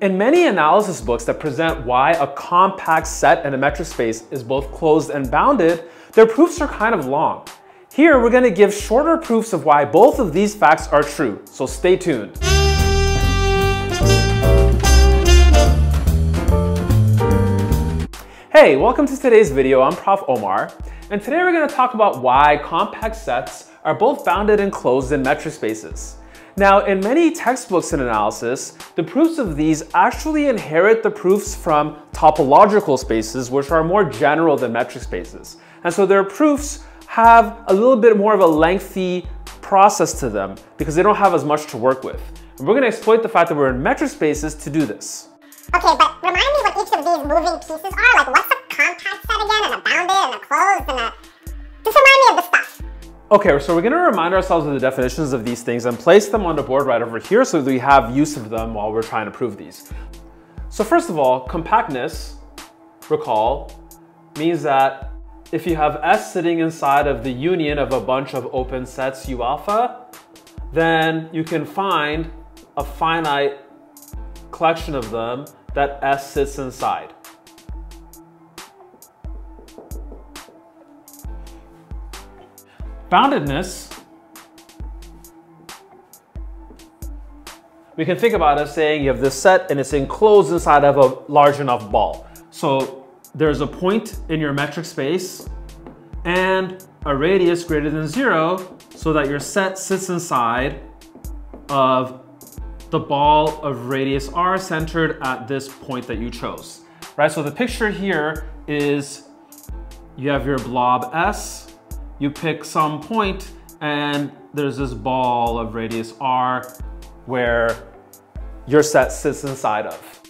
In many analysis books that present why a compact set in a metric space is both closed and bounded, their proofs are kind of long. Here, we're gonna give shorter proofs of why both of these facts are true, so stay tuned. Hey, welcome to today's video. I'm Prof. Omar, and today we're gonna talk about why compact sets are both bounded and closed in metric spaces. Now, in many textbooks in analysis, the proofs of these actually inherit the proofs from topological spaces, which are more general than metric spaces. And so their proofs have a little bit more of a lengthy process to them because they don't have as much to work with. And we're gonna exploit the fact that we're in metric spaces to do this. Okay, but remind me what each of these moving pieces are. Like, what's a compact set again, and a bounded, and a closed, and a... Just remind me of the. Okay, so we're gonna remind ourselves of the definitions of these things and place them on the board right over here so that we have use of them while we're trying to prove these. So first of all, compactness, recall, means that if you have S sitting inside of the union of a bunch of open sets U alpha, then you can find a finite collection of them that S sits inside. Boundedness, we can think about it saying you have this set and it's enclosed inside of a large enough ball. So there's a point in your metric space and a radius greater than zero so that your set sits inside of the ball of radius r centered at this point that you chose, right? So the picture here is you have your blob S, you pick some point and there's this ball of radius r where your set sits inside of.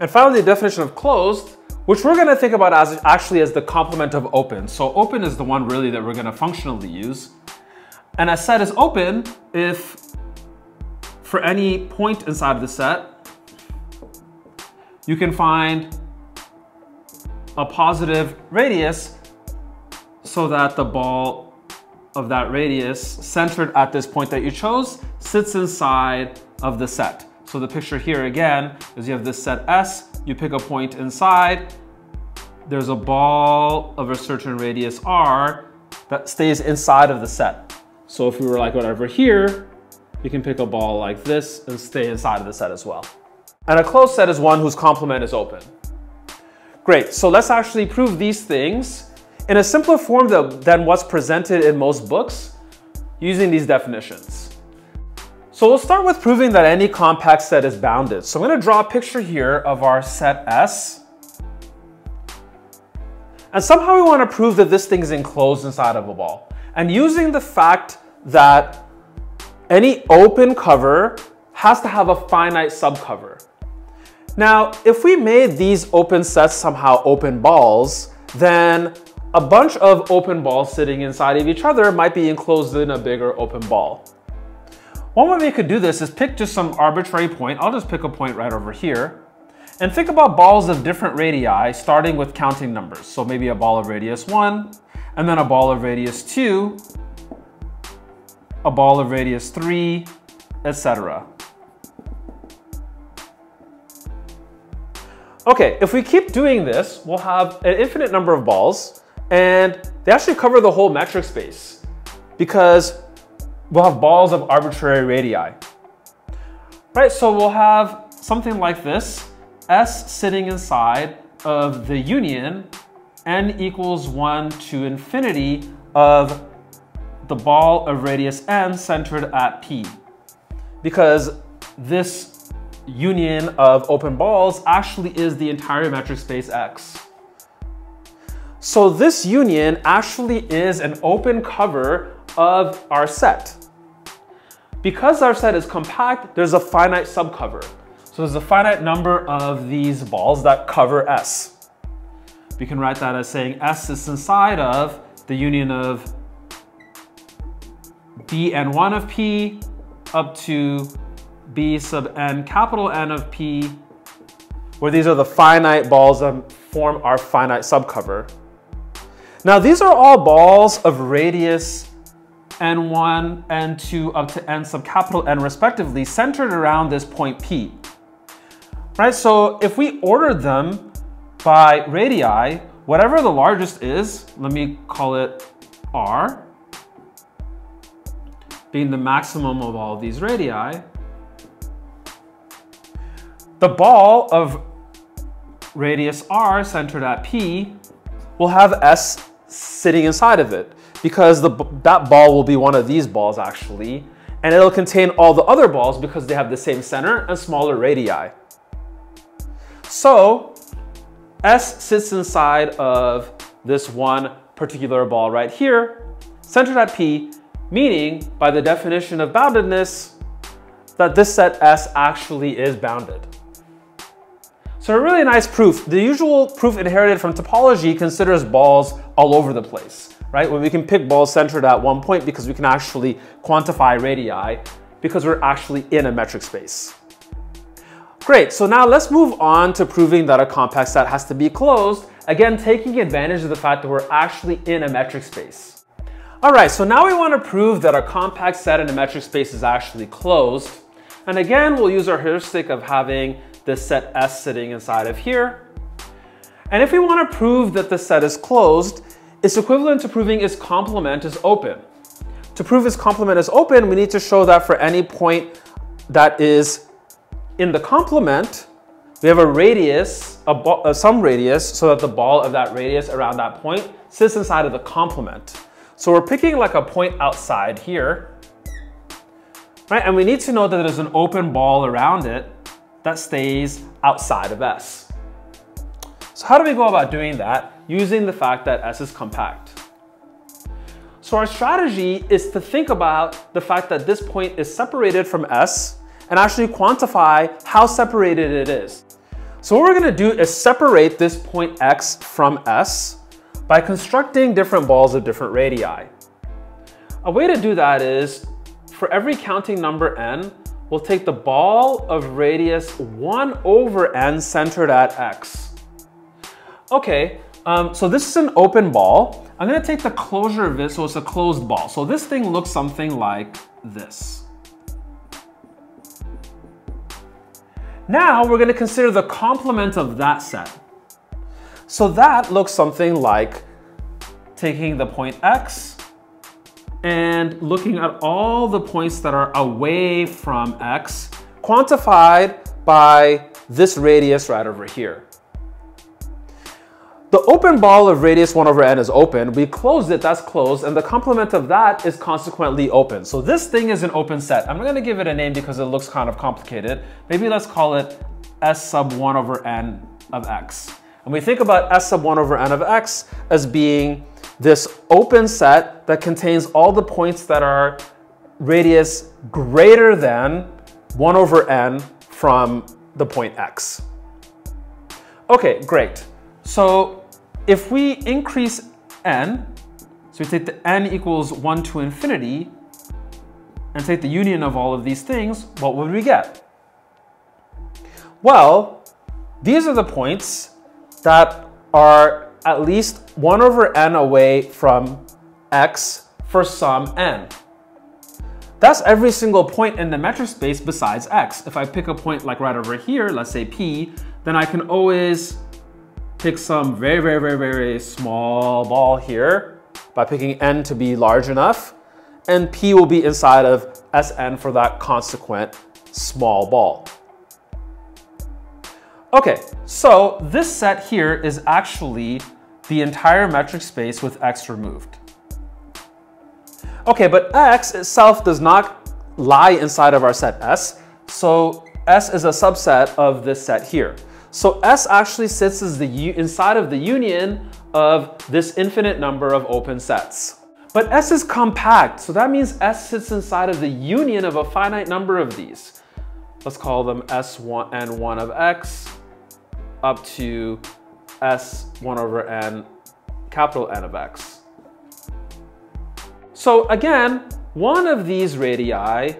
And finally, the definition of closed, which we're gonna think about as actually as the complement of open. So open is the one really that we're gonna functionally use. And a set is open if for any point inside of the set, you can find a positive radius so that the ball of that radius centered at this point that you chose sits inside of the set. So the picture here again is you have this set S, you pick a point inside, there's a ball of a certain radius R that stays inside of the set. So if we were like whatever here, you can pick a ball like this and stay inside of the set as well. And a closed set is one whose complement is open. Great, so let's actually prove these things in a simpler form than what's presented in most books using these definitions. So we'll start with proving that any compact set is bounded. So I'm gonna draw a picture here of our set S. And somehow we wanna prove that this thing is enclosed inside of a ball. And using the fact that any open cover has to have a finite subcover. Now, if we made these open sets somehow open balls, then a bunch of open balls sitting inside of each other might be enclosed in a bigger open ball. One way we could do this is pick just some arbitrary point. I'll just pick a point right over here. And think about balls of different radii, starting with counting numbers. So maybe a ball of radius 1, and then a ball of radius 2, a ball of radius 3, etc. Okay, if we keep doing this, we'll have an infinite number of balls, and they actually cover the whole metric space because we'll have balls of arbitrary radii. Right, so we'll have something like this, S sitting inside of the union n equals 1 to infinity of the ball of radius n centered at P. Because this union of open balls actually is the entire metric space X. So this union actually is an open cover of our set. Because our set is compact, there's a finite subcover. So there's a finite number of these balls that cover S. We can write that as saying S is inside of the union of Bn1 of P up to B sub n capital N of P, where these are the finite balls that form our finite subcover. Now these are all balls of radius n1, n2, up to n sub capital N respectively, centered around this point P. right? So if we ordered them by radii, whatever the largest is, let me call it r, being the maximum of all these radii, the ball of radius r centered at P will have S sitting inside of it because the, that ball will be one of these balls actually, and it'll contain all the other balls because they have the same center and smaller radii. So S sits inside of this one particular ball right here, centered at P, meaning by the definition of boundedness, that this set S actually is bounded. So a really nice proof. The usual proof inherited from topology considers balls all over the place, right? When we can pick balls centered at one point because we can actually quantify radii because we're actually in a metric space. Great, so now let's move on to proving that a compact set has to be closed, again taking advantage of the fact that we're actually in a metric space. All right, so now we want to prove that a compact set in a metric space is actually closed. And again, we'll use our heuristic of having this set S sitting inside of here. And if we want to prove that the set is closed, it's equivalent to proving its complement is open. To prove its complement is open, we need to show that for any point that is in the complement, we have a radius, a uh, some radius, so that the ball of that radius around that point sits inside of the complement. So we're picking like a point outside here, right? And we need to know that there's an open ball around it that stays outside of S. So how do we go about doing that? Using the fact that S is compact. So our strategy is to think about the fact that this point is separated from S and actually quantify how separated it is. So what we're gonna do is separate this point X from S by constructing different balls of different radii. A way to do that is for every counting number n, we'll take the ball of radius 1 over n centered at x. Okay, um, so this is an open ball. I'm gonna take the closure of it so it's a closed ball. So this thing looks something like this. Now we're gonna consider the complement of that set. So that looks something like taking the point x and looking at all the points that are away from x, quantified by this radius right over here. The open ball of radius 1 over n is open. We closed it, that's closed, and the complement of that is consequently open. So this thing is an open set. I'm gonna give it a name because it looks kind of complicated. Maybe let's call it s sub 1 over n of x. And we think about s sub 1 over n of x as being this open set that contains all the points that are radius greater than 1 over n from the point x. Okay, great. So if we increase n, so we take the n equals 1 to infinity, and take the union of all of these things, what would we get? Well, these are the points that are at least 1 over n away from x for some n. That's every single point in the metric space besides x. If I pick a point like right over here, let's say p, then I can always pick some very, very, very, very small ball here by picking n to be large enough, and p will be inside of Sn for that consequent small ball. Okay, so this set here is actually the entire metric space with x removed. Okay, but x itself does not lie inside of our set S, so S is a subset of this set here. So S actually sits as the inside of the union of this infinite number of open sets. But S is compact, so that means S sits inside of the union of a finite number of these. Let's call them S1 and 1 of X, up to S1 over n, capital N of X. So again, one of these radii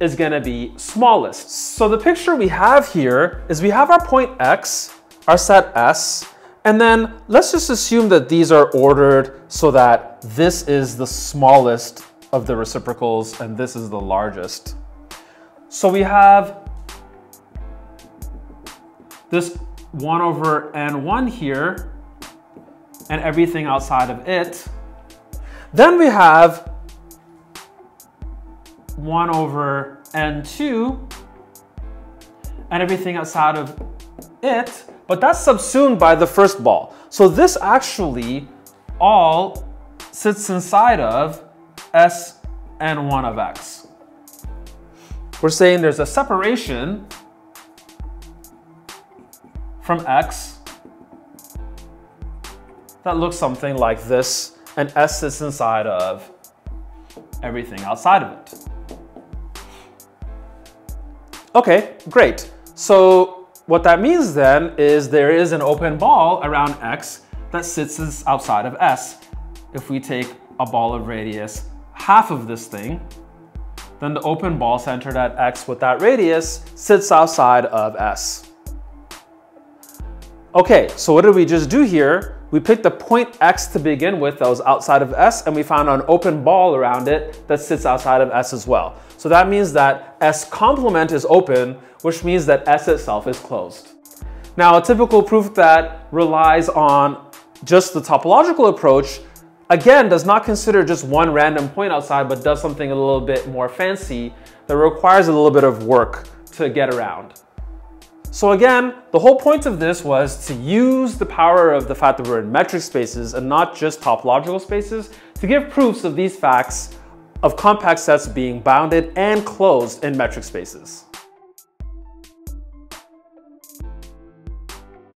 is gonna be smallest. So the picture we have here is we have our point X, our set S, and then let's just assume that these are ordered so that this is the smallest of the reciprocals and this is the largest. So we have this 1 over n1 here and everything outside of it. Then we have 1 over n2 and everything outside of it, but that's subsumed by the first ball. So this actually all sits inside of s and 1 of x. We're saying there's a separation from x that looks something like this, and s sits inside of everything outside of it. Okay, great. So what that means then is there is an open ball around x that sits outside of S. If we take a ball of radius half of this thing, then the open ball centered at X with that radius sits outside of S. Okay, so what did we just do here? We picked the point X to begin with that was outside of S and we found an open ball around it that sits outside of S as well. So that means that S complement is open, which means that S itself is closed. Now, a typical proof that relies on just the topological approach, again, does not consider just one random point outside, but does something a little bit more fancy that requires a little bit of work to get around. So again, the whole point of this was to use the power of the fact that we're in metric spaces and not just topological spaces to give proofs of these facts of compact sets being bounded and closed in metric spaces.